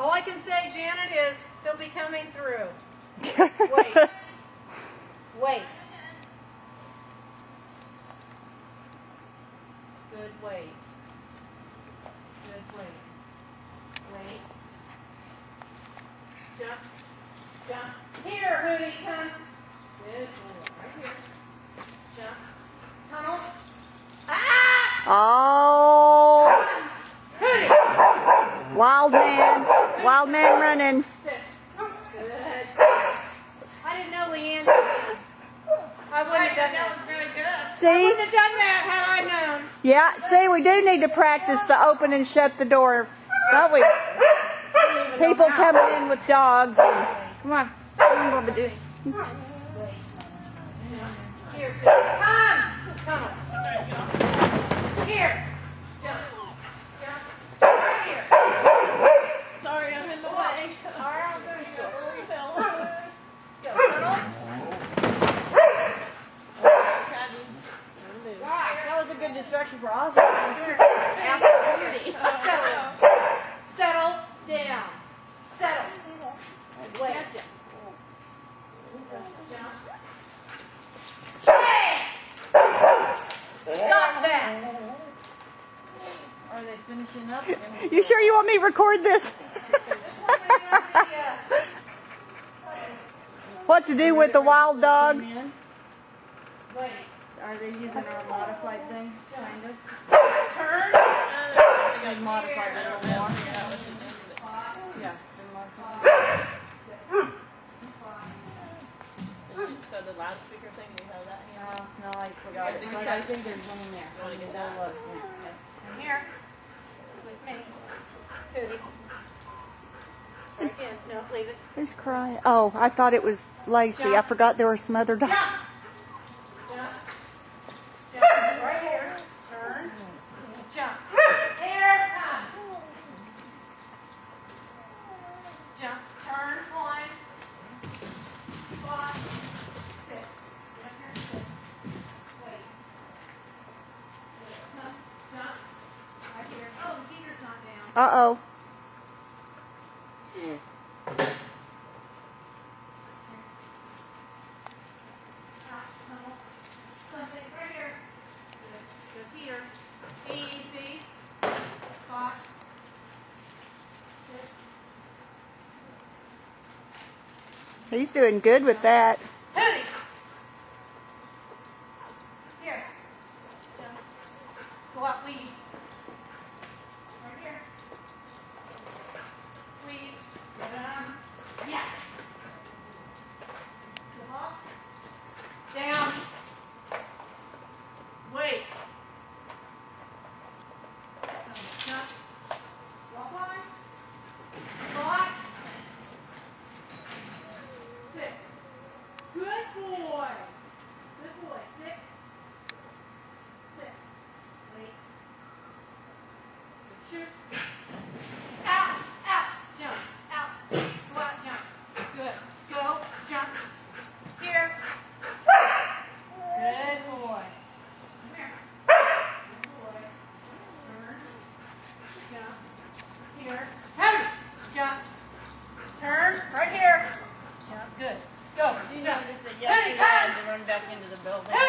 All I can say, Janet, is they'll be coming through. Wait. Wait. Good wait. Good wait. Wait. Jump. Jump. Here, Hootie, come. Good boy. Right here. Jump. Tunnel. Ah! Oh, Hootie! wild man. Wild man running. I didn't know Leanne. I wouldn't have done that. really good. I wouldn't have done that had I known. Yeah, see, we do need to practice the open and shut the door, don't we? People coming in with dogs. And, come on. Come on, Bubba, do. Here, come. Come on. Here. Jump. Jump. Right here. Sorry, I'm in the way. All right, I'll go. Fell. Go, tunnel. That was a good distraction for Ozzy. Ask. Oh, settle. Settle down. Settle. Wait. Hey! Stop that. Are they finishing up? You sure you want me to record this? What to do with the wild dog? Wait. Are they using our modified thing? Kind of. Turn. They modified it a little more. Yeah. they modified it. So the loudspeaker thing, do you have that here? Uh, no, I forgot it. But I think there's one in there. wanna get that? was, yeah. Come here. With me. Hootie. Again. No, leave it. Who's crying? Oh, I thought it was Lacey. I forgot there were some other dogs. Jump. Jump. Jump. Right here. Turn. Jump. Here, come. Jump. Turn. Climb. Squat. Sit. Get up here. Sit. Wait. Come. Jump. Right here. Oh, the feeder's not down. Uh oh. Top, tunnel. Something right here. Good. Go teeter. Easy. Spot. Sit. He's doing good with that. Hootie. Here. Jump. Go out, weave. Right here. Weave. Um, yes. The box. Down. Wait. Um, Jump. Walk on. Spot. Sit. Good boy. Good boy. Sit. Sit. Wait. Shoot. into the building.